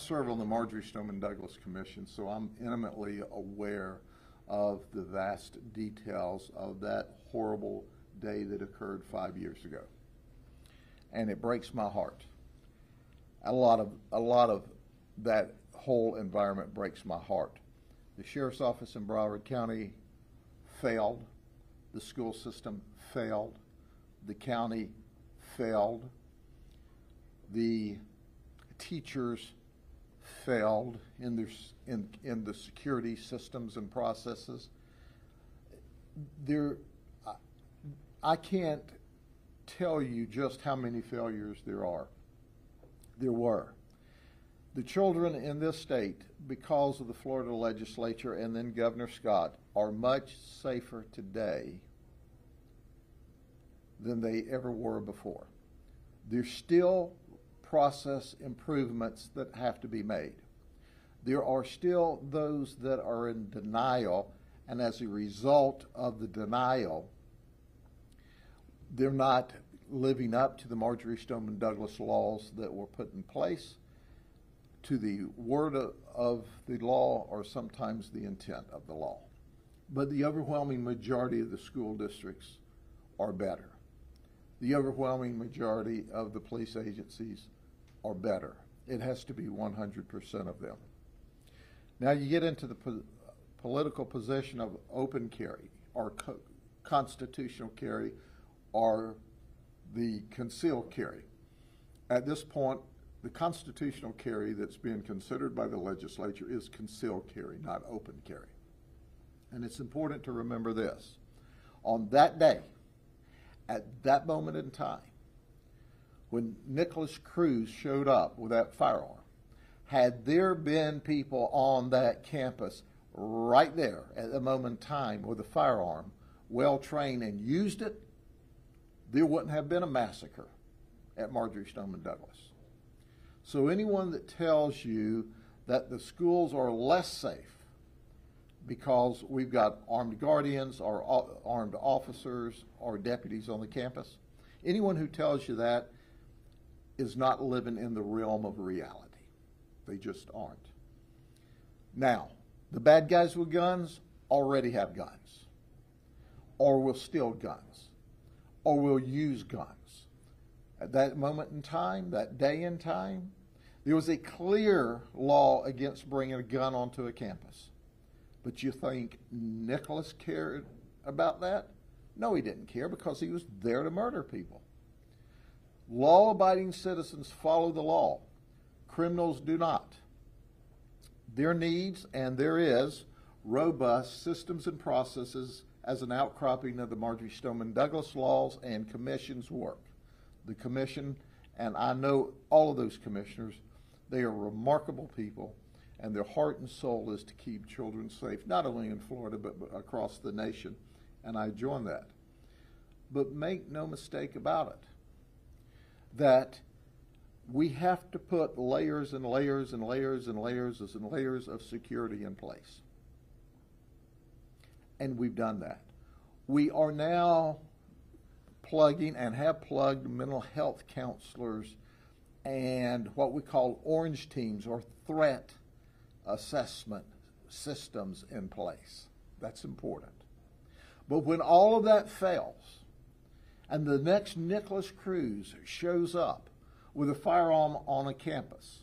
serve on the Marjory Stoneman Douglas Commission, so I'm intimately aware of the vast details of that horrible day that occurred five years ago. And it breaks my heart. A lot of, a lot of that whole environment breaks my heart. The sheriff's office in Broward County failed. The school system failed. The county failed. The teachers failed in in, in the security systems and processes. There, I- I can't tell you just how many failures there are. There were. The children in this state, because of the Florida legislature and then Governor Scott, are much safer today than they ever were before. There's still process improvements that have to be made. There are still those that are in denial, and as a result of the denial, they're not living up to the Marjory Stoneman Douglas laws that were put in place, to the word of, of the law, or sometimes the intent of the law. But the overwhelming majority of the school districts are better. The overwhelming majority of the police agencies are better. It has to be 100% of them. Now you get into the po- political position of open carry or co- constitutional carry or the concealed carry. At this point, the constitutional carry that's being considered by the legislature is concealed carry, not open carry. And it's important to remember this. On that day, at that moment in time, when Nikolas Cruz showed up with that firearm, had there been people on that campus right there at the moment in time with a firearm, well trained and used it, there wouldn't have been a massacre at Marjory Stoneman Douglas. So anyone that tells you that the schools are less safe because we've got armed guardians or uh, armed officers or deputies on the campus, anyone who tells you that is not living in the realm of reality. They just aren't. Now, the bad guys with guns already have guns, or will steal guns, or will use guns. At that moment in time, that day in time, there was a clear law against bringing a gun onto a campus. But you think Nikolas cared about that? No, he didn't care because he was there to murder people. Law abiding citizens follow the law, criminals do not. There needs, and there is, robust systems and processes as an outcropping of the Marjory Stoneman Douglas laws and commission's work. The commission, and I know all of those commissioners, they are remarkable people, and their heart and soul is to keep children safe, not only in Florida, but but across the nation, and I join that. But make no mistake about it that we have to put layers and layers and layers and layers and layers of security in place. And we've done that. We are now plugging and have plugged mental health counselors and what we call orange teams or threat assessment systems in place. That's important. But when all of that fails, and the next Nikolas Cruz shows up with a firearm on a campus,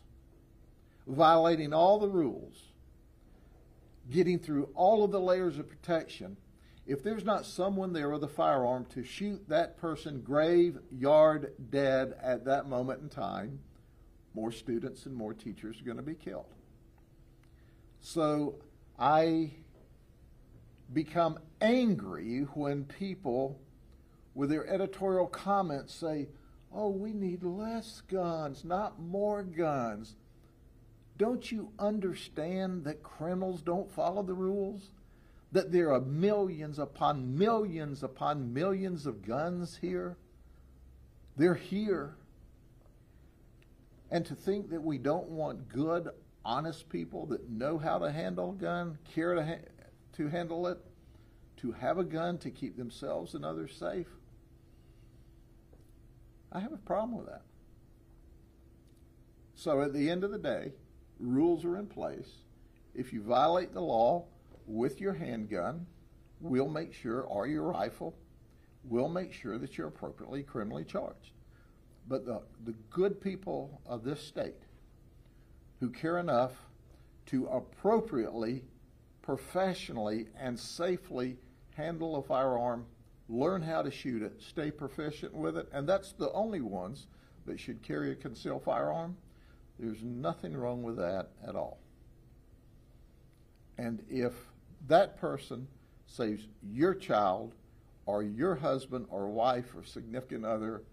violating all the rules, getting through all of the layers of protection, if there's not someone there with a firearm to shoot that person graveyard dead at that moment in time, more students and more teachers are going to be killed. So I become angry when people with their editorial comments say, oh, we need less guns, not more guns. Don't you understand that criminals don't follow the rules? That there are millions upon millions upon millions of guns here? They're here. And to think that we don't want good, honest people that know how to handle a gun, care to, ha- to handle it, to have a gun to keep themselves and others safe, I have a problem with that. So at the end of the day, rules are in place. If you violate the law with your handgun, we'll make sure, or your rifle, we'll make sure that you're appropriately criminally charged. But the, the good people of this state who care enough to appropriately, professionally, and safely handle a firearm, learn how to shoot it, stay proficient with it, and that's the only ones that should carry a concealed firearm. There's nothing wrong with that at all. And if that person saves your child or your husband or wife or significant other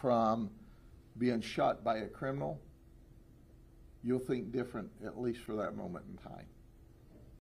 from being shot by a criminal, you'll think different, at least for that moment in time.